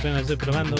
apenas estoy probando.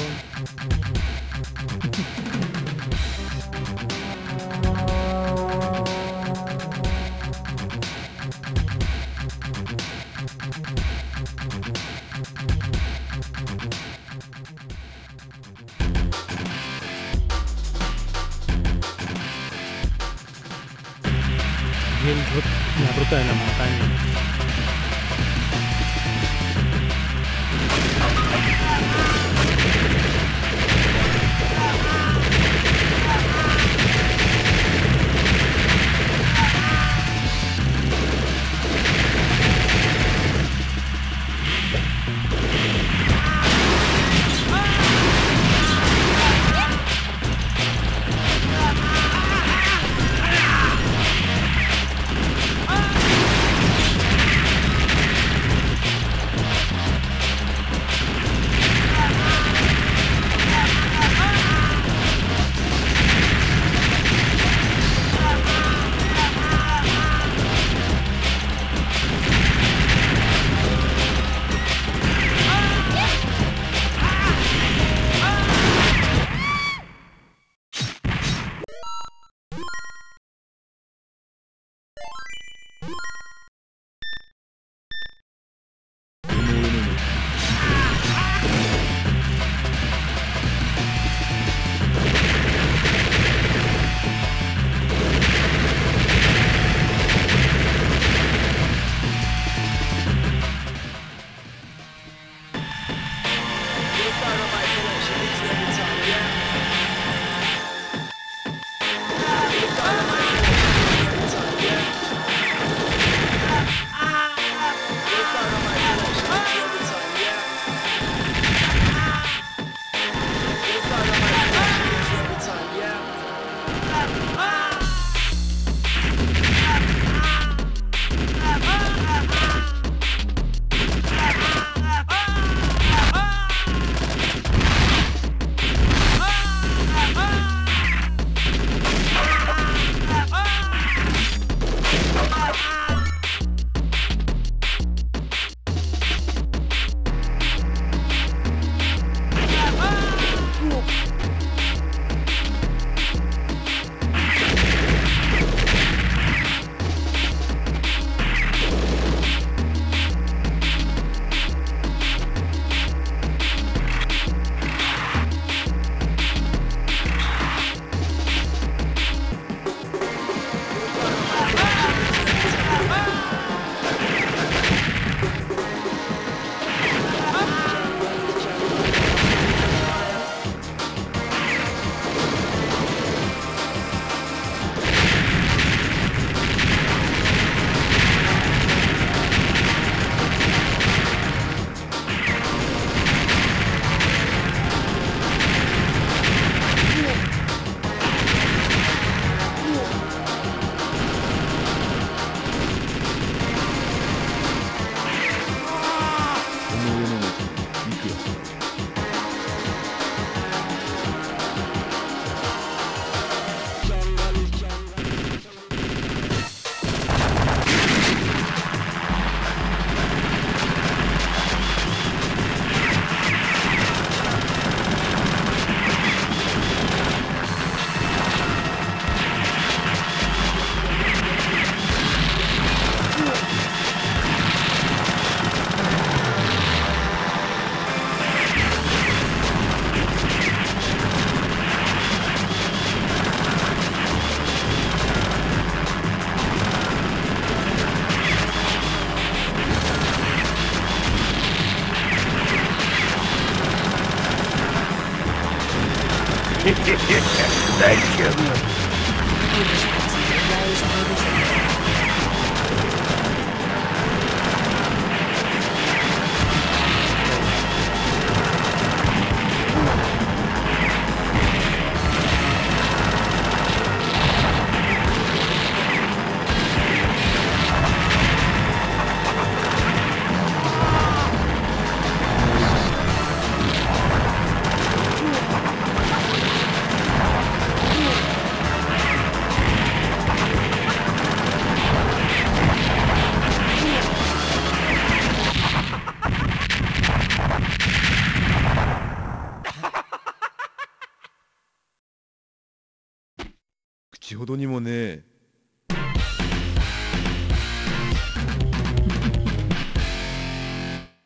ほどにもね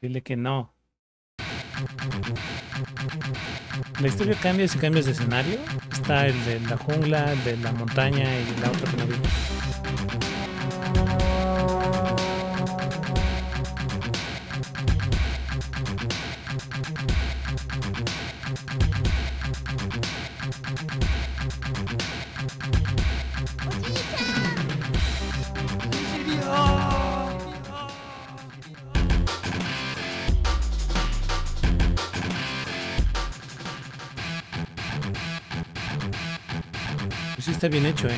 Dile que no. La historia cambia si cambias de escenario. Está el de la jungla, el de la montaña y la otra que no vi. Está bien hecho, ¿eh?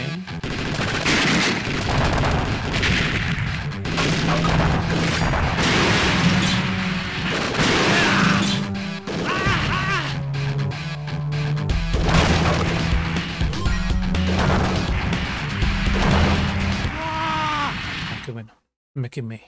Ah, qué bueno. Me quemé.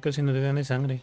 Que casi no te dan es sangre.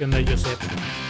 And they just Joseph.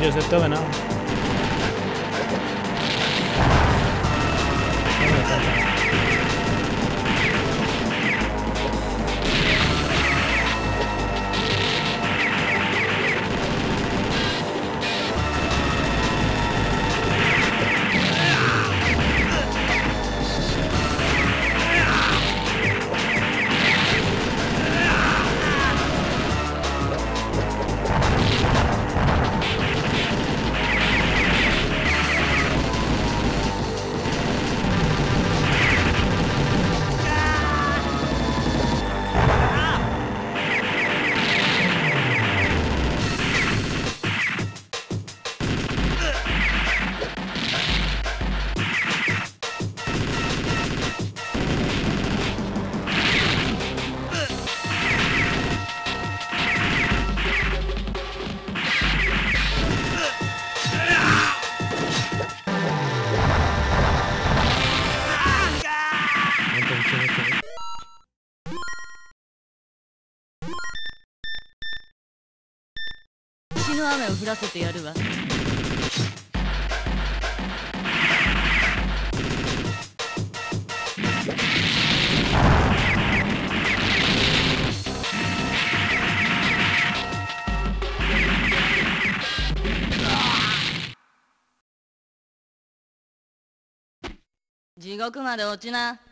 Yo sé todo, ¿no? の雨を降らせてやるわ。地獄まで落ちな。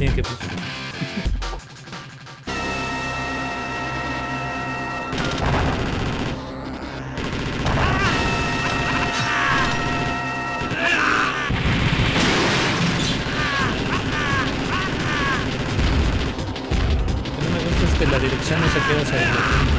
Es que que no me gusta es que la dirección no se queda hacia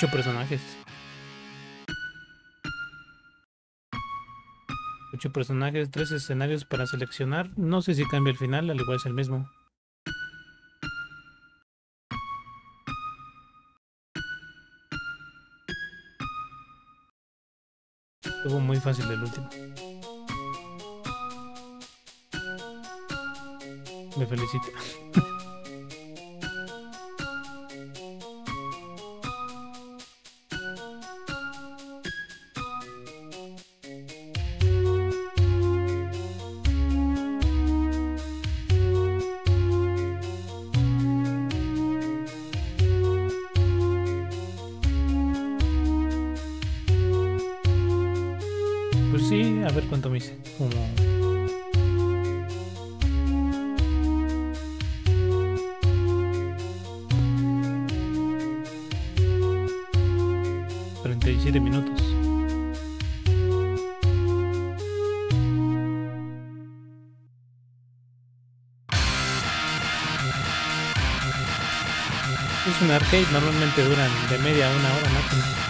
ocho personajes. Ocho personajes, tres escenarios para seleccionar. No sé si cambia el final, al igual es el mismo. Estuvo muy fácil el último. Me felicito. cuánto me hice. Como... Treinta y siete minutos. Es un arcade, normalmente duran de media a una hora máximo.